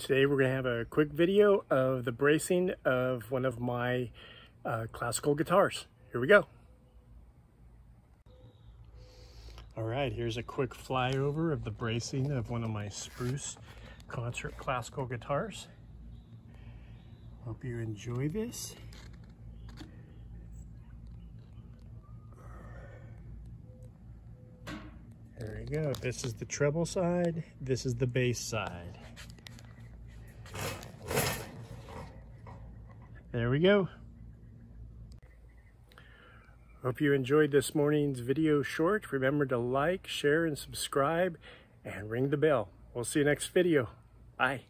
Today we're going to have a quick video of the bracing of one of my uh, classical guitars. Here we go. All right, here's a quick flyover of the bracing of one of my spruce concert classical guitars. Hope you enjoy this. There we go. This is the treble side. This is the bass side. There we go. Hope you enjoyed this morning's video short. Remember to like, share, and subscribe, and ring the bell. We'll see you next video. Bye.